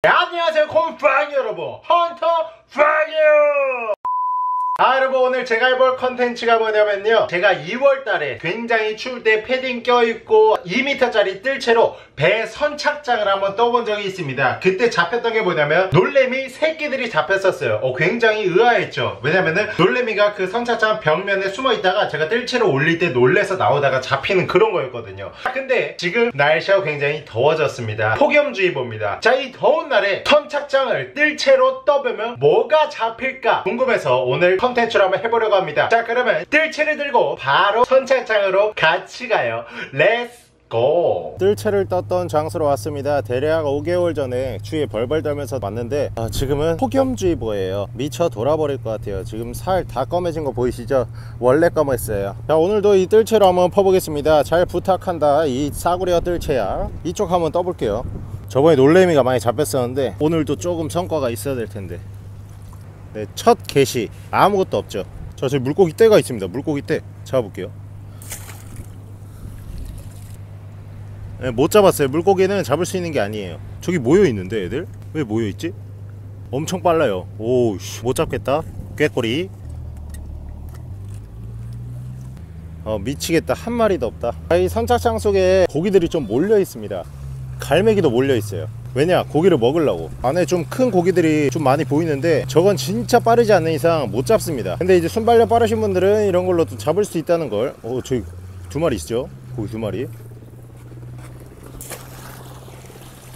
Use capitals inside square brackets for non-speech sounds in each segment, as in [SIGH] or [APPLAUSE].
네, 안녕하세요. 콤팡 여러분. 헌터 팡이요 아 여러분 오늘 제가 해볼 컨텐츠가 뭐냐면요. 제가 2월달에 굉장히 추울 때 패딩 껴입고 2m짜리 뜰채로 배 선착장을 한번 떠본 적이 있습니다. 그때 잡혔던 게 뭐냐면 놀래미 새끼들이 잡혔었어요. 어, 굉장히 의아했죠. 왜냐면은 놀래미가 그 선착장 벽면에 숨어 있다가 제가 뜰채로 올릴 때 놀래서 나오다가 잡히는 그런 거였거든요. 아, 근데 지금 날씨가 굉장히 더워졌습니다. 폭염주의보입니다. 자 이 더운 날에 선착장을 뜰채로 떠보면 뭐가 잡힐까 궁금해서 오늘 컨텐츠로 한번 해보려고 합니다. 자 그러면 뜰채를 들고 바로 선착장으로 같이 가요. Let's go 뜰채를 떴던 장소로 왔습니다. 대략 5개월 전에 추위에 벌벌 떨면서 왔는데 아, 지금은 폭염주의보예요. 미쳐 돌아버릴 것 같아요. 지금 살 다 검해진 거 보이시죠? 원래 검했어요. 자 오늘도 이 뜰채로 한번 퍼보겠습니다. 잘 부탁한다. 이 싸구려 뜰채야. 이쪽 한번 떠볼게요. 저번에 놀래미가 많이 잡혔었는데 오늘도 조금 성과가 있어야 될 텐데 네, 첫 개시. 아무것도 없죠. 자 저기 물고기 떼가 있습니다. 물고기 떼. 잡아볼게요. 네, 못 잡았어요. 물고기는 잡을 수 있는 게 아니에요. 저기 모여있는데 애들? 왜 모여있지? 엄청 빨라요. 오우씨 못 잡겠다. 꾀꼬리. 어 미치겠다. 한 마리도 없다. 아, 이 선착장 속에 고기들이 좀 몰려 있습니다 갈매기도 몰려 있어요. 왜냐 고기를 먹으려고. 안에 좀 큰 고기들이 좀 많이 보이는데 저건 진짜 빠르지 않는 이상 못 잡습니다. 근데 이제 순발력 빠르신 분들은 이런 걸로 또 잡을 수 있다는 걸. 어, 저기 두 마리 있죠? 고기 두 마리.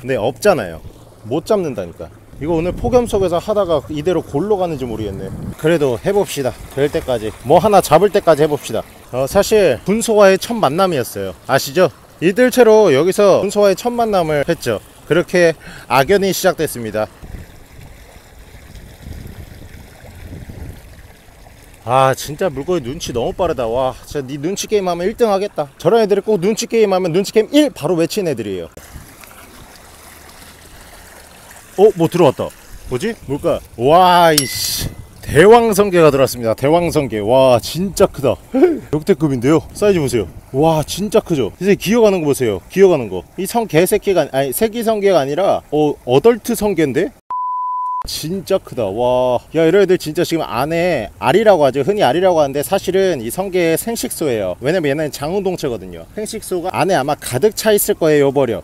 근데 없잖아요. 못 잡는다니까. 이거 오늘 폭염 속에서 하다가 이대로 골로 가는지 모르겠네. 그래도 해봅시다. 될 때까지. 뭐 하나 잡을 때까지 해봅시다. 어, 사실 분소와의 첫 만남이었어요. 아시죠? 이들 채로 여기서 분소와의 첫 만남을 했죠 그렇게 악연이 시작됐습니다 아 진짜 물고기 눈치 너무 빠르다 와 진짜 네 눈치 게임 하면 1등 하겠다 저런 애들이 꼭 눈치 게임 하면 눈치 게임 1 바로 외치는 애들이에요 어? 뭐 들어왔다 뭐지? 뭘까? 와 이씨 대왕성게가 들어왔습니다. 대왕성게 와 진짜 크다. [LAUGHS] 역대급인데요? 사이즈 보세요. 와 진짜 크죠? 이제 기어가는 거 보세요. 기어가는 거 이 성게 새끼가 아니 새끼 성게가 아니라 어 adult 성게인데? 진짜 크다. 와. 야 이런 애들 진짜 지금 안에 알이라고 하죠. 흔히 알이라고 하는데 사실은 이 성게의 생식소예요. 왜냐면 얘는 장운동체거든요. 생식소가 안에 아마 가득 차 있을 거예요 버려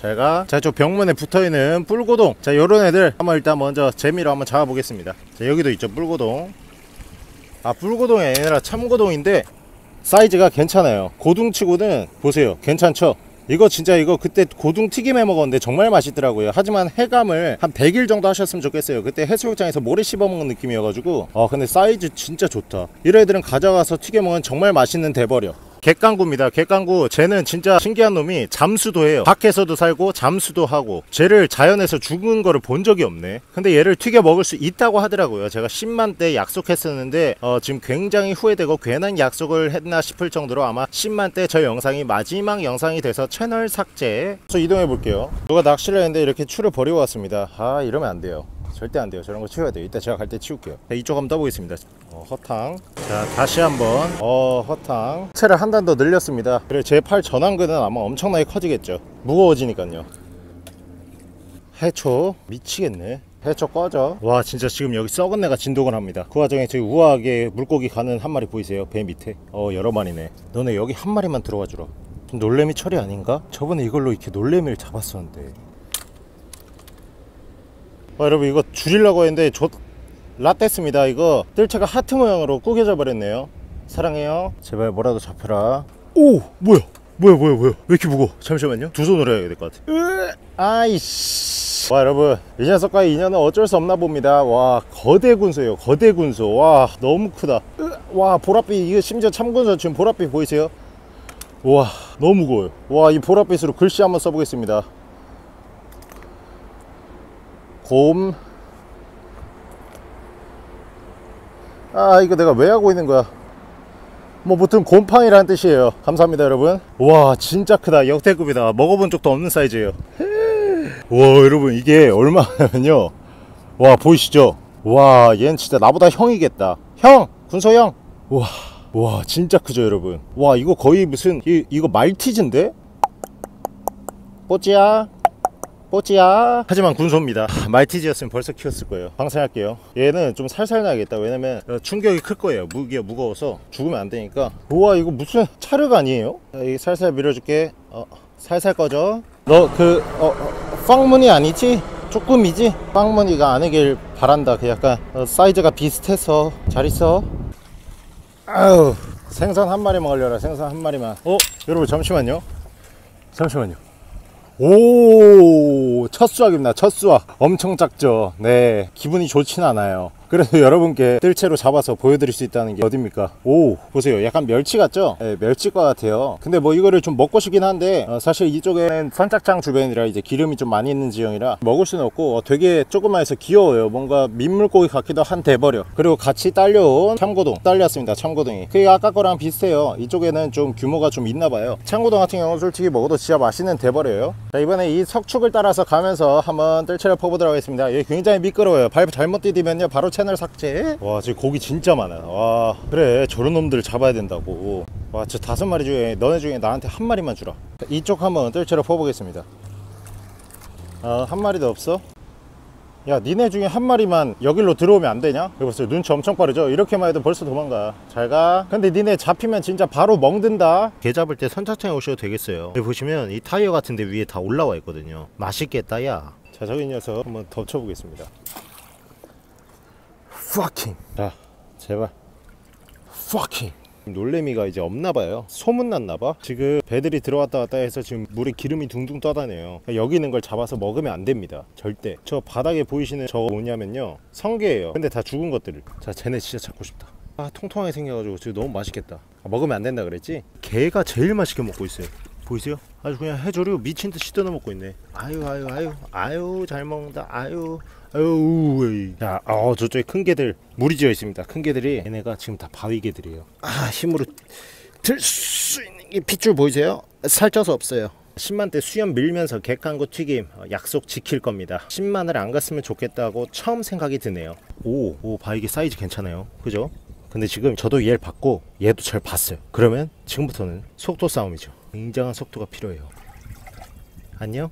제가 저쪽 벽면에 붙어있는 뿔고동. 자 요런 애들 한번 일단 먼저 재미로 한번 잡아보겠습니다. 자 여기도 있죠 뿔고동. 아 뿔고동이 아니라 참고동인데 사이즈가 괜찮아요. 고둥치고는 보세요 괜찮죠? 이거 진짜 이거 그때 고둥 튀김 해 먹었는데 정말 맛있더라고요. 하지만 해감을 한 100일 정도 하셨으면 좋겠어요. 그때 해수욕장에서 모래 씹어 먹는 느낌이어가지고. 아 근데 사이즈 진짜 좋다. 이런 애들은 가져가서 튀겨 먹으면 정말 맛있는 대버려 객강구입니다. 객강구 쟤는 진짜 신기한 놈이 잠수도 해요. 밖에서도 살고 잠수도 하고 쟤를 자연에서 죽은 거를 본 적이 없네. 근데 얘를 튀겨 먹을 수 있다고 하더라고요. 제가 10만 대 약속했었는데 어, 지금 굉장히 후회되고 괜한 약속을 했나 싶을 정도로 아마 10만 대 저 영상이 마지막 영상이 돼서 채널 삭제. 저 이동해 볼게요. 누가 낚시를 했는데 이렇게 추를 버리고 왔습니다. 아 이러면 안 돼요. 절대 안 돼요. 저런 거 치워야 돼요. 이따 제가 갈 때 치울게요. 자, 이쪽 한번 떠보겠습니다. 어, 허탕. 자, 다시 한번. 어, 허탕. 채를 한 단 더 늘렸습니다. 그래, 제 팔 전완근은 아마 엄청나게 커지겠죠. 무거워지니까요. 해초. 미치겠네. 해초 꺼져. 와, 진짜 지금 여기 썩은 내가 진동을 합니다. 그 와중에 저기 우아하게 물고기 가는 한 마리 보이세요? 배 밑에. 어, 여러 마리네. 너네 여기 한 마리만 들어와 주라. 놀래미 처리 아닌가? 저번에 이걸로 이렇게 놀래미를 잡았었는데. 어, 여러분 이거 줄이려고 했는데 조... 라떼습니다 이거. 뜰채가 하트 모양으로 꾸겨져 버렸네요. 사랑해요. 제발 뭐라도 잡혀라. 오 뭐야? 뭐야 뭐야 뭐야? 왜 이렇게 무거워? 잠시만요. 두 손으로 해야 될 것 같아. 으 아이씨. 와 여러분 이 녀석과의 인연은 어쩔 수 없나 봅니다. 와 거대 군소예요 거대 군소. 와 너무 크다. 으, 와 보랏빛 이거 심지어 참군소 지금 보랏빛 보이세요? 와 너무 무거워요. 와 이 보랏빛으로 글씨 한번 써보겠습니다 곰. 아, 이거 내가 왜 하고 있는 거야? 뭐, 무튼 곰팡이라는 뜻이에요. 감사합니다, 여러분. 와, 진짜 크다. 역대급이다. 먹어본 적도 없는 사이즈예요. 와, 여러분, 이게 얼마냐면요. 와, 보이시죠? 와, 얘는 진짜 나보다 형이겠다. 형! 군소 형! 와, 와, 진짜 크죠, 여러분. 와, 이거 거의 무슨, 이, 이거 말티즈인데? 뽀찌야? 뽀찌야. 하지만 군소입니다. 말티즈였으면 벌써 키웠을 거예요. 방생할게요. 얘는 좀 살살 나야겠다. 왜냐면 어, 충격이 클 거예요. 무기가 무거워서 죽으면 안 되니까. 우와 이거 무슨 차르가 아니에요? 자, 이 살살 밀어줄게. 어, 살살 꺼져. 너 그 어, 어, 빵무늬 아니지? 조금이지? 빵무늬가 아니길 바란다. 그 약간 어, 사이즈가 비슷해서. 잘 있어. 아유 생선 한 마리만 걸려라. 생선 한 마리만. 어? 여러분 잠시만요. 잠시만요 오, 첫 수확입니다. 첫 수확. 엄청 작죠. 네. 기분이 좋진 않아요. 그래서 [LAUGHS] 여러분께 뜰채로 잡아서 보여드릴 수 있다는 게 어딥니까? 오, 보세요. 약간 멸치 같죠? 네, 멸치과 같아요. 근데 뭐 이거를 좀 먹고 싶긴 한데, 어, 사실 이쪽에는 선착장 주변이라 이제 기름이 좀 많이 있는 지형이라 먹을 수는 없고, 어, 되게 조그마해서 귀여워요. 뭔가 민물고기 같기도 한 대버려. 그리고 같이 딸려온 참고동. 딸렸습니다. 참고동이. 그게 아까 거랑 비슷해요. 이쪽에는 좀 규모가 좀 있나 봐요. 참고동 같은 경우는 솔직히 먹어도 진짜 맛있는 대버려요. 자, 이번에 이 석축을 따라서 가면서 한번 뜰채를 퍼보도록 하겠습니다. 얘 굉장히 미끄러워요. 발 잘못 디디면요. 바로 채널 삭제. 와, 지금 고기 진짜 많아. 와, 그래. 저런 놈들 잡아야 된다고. 와, 저 다섯 마리 중에 너네 중에 나한테 한 마리만 주라. 자, 이쪽 한번 뜰채로 퍼보겠습니다. 아, 한 마리도 없어? 야, 니네 중에 한 마리만 여길로 들어오면 안 되냐? 여기 보세요. 눈치 엄청 빠르죠? 이렇게만 해도 벌써 도망가. 잘 가. 근데 니네 잡히면 진짜 바로 멍든다. 개 잡을 때 선착장에 오셔도 되겠어요. 여기 보시면 이 타이어 같은 데 위에 다 올라와 있거든요. 맛있겠다, 야. 자, 저기 녀석 한번 덮쳐보겠습니다. Fucking. 자, 제발. fucking. 놀래미가 이제 없나 봐요. 소문 났나 봐. 지금 배들이 들어왔다 갔다 해서 지금 물에 기름이 둥둥 떠다녀요. 여기 있는 걸 잡아서 먹으면 안 됩니다. 절대. 저 바닥에 보이시는 저거 뭐냐면요. 성게예요. 근데 다 죽은 것들을. 자, 쟤네 진짜 잡고 싶다. 아, 통통하게 생겨가지고 지금 너무 맛있겠다. 아, 먹으면 안 된다 그랬지? 개가 제일 맛있게 먹고 있어요. 보이세요? 아주 그냥 해조류 미친 듯이 뜯어 먹고 있네. 아유, 아유, 아유, 아유, 잘 먹는다. 아유, 아유, 에이. 자, 어, 저쪽에 큰 개들 물이 지어 있습니다. 큰 개들이 얘네가 지금 다 바위 개들이에요. 아, 힘으로 들 수 있는 게 핏줄 보이세요? 살쪄서 없어요. 10만 대 수염 밀면서 객한고 튀김 어, 약속 지킬 겁니다. 10만을 안 갔으면 좋겠다고 처음 생각이 드네요. 오, 오 바위개 사이즈 괜찮아요. 그죠? 근데 지금 저도 얘를 봤고 얘도 절 봤어요. 그러면 지금부터는 속도 싸움이죠. 굉장한 속도가 필요해요. 안녕?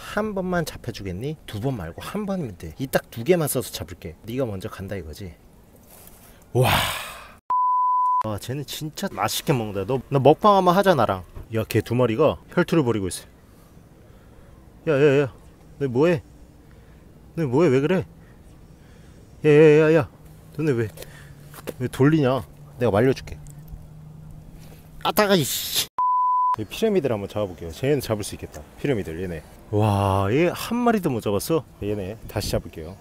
한 번만 잡혀주겠니? 두 번 말고 한 번이면 돼. 이 딱 두 개만 써서 잡을게. 네가 먼저 간다 이거지. 와. 와, 쟤는 진짜 맛있게 먹는다. 너, 너 먹방 한번 하자 나랑. 야, 걔 두 마리가 혈투를 벌이고 있어. 야, 야, 야, 너 뭐해? 너 뭐해? 왜 그래? 야, 야, 야, 야, 너네 왜, 왜 돌리냐? 내가 말려줄게. 아따가 이씨. 이 피라미드를 한번 잡아볼게요. 쟤는 잡을 수 있겠다. 피라미드를 얘네. 와, 얘 한 마리도 못 잡았어. 얘네 다시 잡을게요.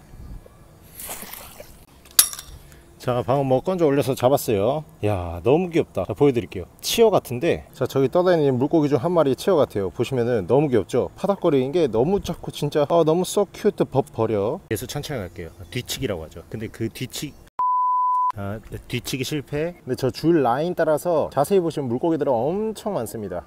자, 방금 뭐 건져 올려서 잡았어요. 야, 너무 귀엽다. 자, 보여드릴게요. 치어 같은데, 자, 저기 떠다니는 물고기 중 한 마리 치어 같아요. 보시면은 너무 귀엽죠? 파닥거리는 게 너무 작고 진짜, 아, 너무 써 큐트 법 버려. 계속 천천히 갈게요. 뒤치기라고 하죠. 근데 그 뒤치, 아, 뒤치기 실패. 근데 저 줄 라인 따라서 자세히 보시면 물고기들은 엄청 많습니다.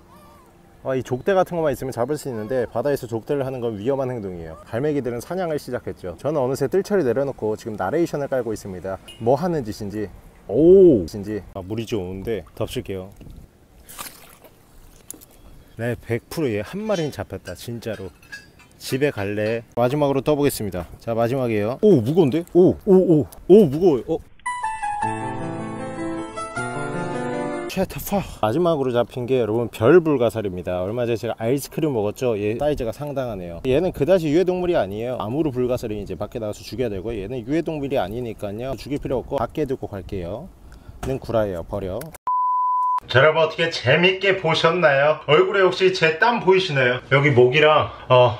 아, 이 족대 같은 것만 있으면 잡을 수 있는데 바다에서 족대를 하는 건 위험한 행동이에요. 갈매기들은 사냥을 시작했죠. 저는 어느새 뜰채를 내려놓고 지금 나레이션을 깔고 있습니다. 뭐 하는 짓인지, 오, 짓인지. 아, 물이 좀 오는데 덮칠게요. 네, 100%얘 한 마리는 잡혔다, 진짜로. 집에 갈래. 마지막으로 떠보겠습니다. 자, 마지막이에요. 오, 무거운데? 오, 오, 오, 오, 무거워요. 어. 쉐타파. 마지막으로 잡힌 게 여러분 별불가사리입니다. 얼마 전에 제가 아이스크림 먹었죠? 얘 사이즈가 상당하네요. 얘는 그다지 유해동물이 아니에요. 아무로 불가사리 이제 밖에 나가서 죽여야 되고 얘는 유해동물이 아니니까요. 죽일 필요 없고 밖에 두고 갈게요. 는 구라예요. 버려. 자, 여러분 어떻게 재밌게 보셨나요? 얼굴에 혹시 제 땀 보이시나요? 여기 목이랑 어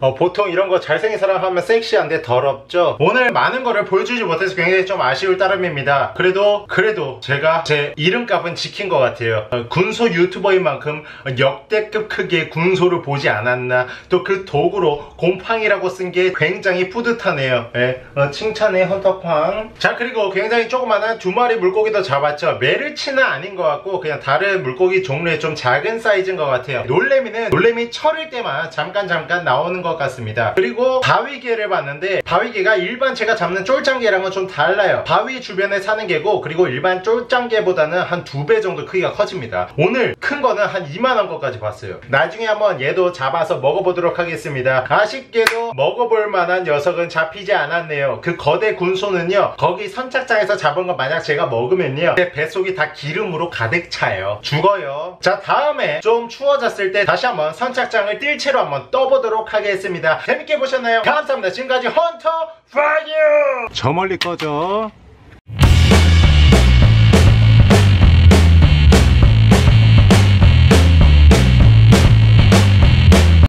어, 보통 이런 거 잘생긴 사람 하면 섹시한데 더럽죠? 오늘 많은 거를 보여주지 못해서 굉장히 좀 아쉬울 따름입니다. 그래도, 그래도 제가 제 이름값은 지킨 것 같아요. 어, 군소 유튜버인 만큼 역대급 크기의 군소를 보지 않았나. 또 그 도구로 곰팡이라고 쓴 게 굉장히 뿌듯하네요. 예, 어, 칭찬해, 헌터팡. 자, 그리고 굉장히 조그마한 두 마리 물고기도 잡았죠. 메르치는 아닌 것 같고, 그냥 다른 물고기 종류의 좀 작은 사이즈인 것 같아요. 놀래미는 놀래미 철일 때만 잠깐 잠깐 나오는 것것 같습니다. 그리고 바위개를 봤는데 바위개가 일반 제가 잡는 쫄짱개랑은 좀 달라요. 바위 주변에 사는 개고 그리고 일반 쫄짱개보다는 한 두 배 정도 크기가 커집니다. 오늘 큰 거는 한 2만원 거까지 봤어요. 나중에 한번 얘도 잡아서 먹어보도록 하겠습니다. 아쉽게도 먹어볼 만한 녀석은 잡히지 않았네요. 그 거대 군소는요. 거기 선착장에서 잡은 거 만약 제가 먹으면요. 제 뱃속이 다 기름으로 가득 차요. 죽어요. 자 다음에 좀 추워졌을 때 다시 한번 선착장을 뜰 채로 한번 떠보도록 하겠습니다. 재밌게 보셨나요? 감사합니다. 지금까지 헌터 파이어! 저 멀리 꺼져.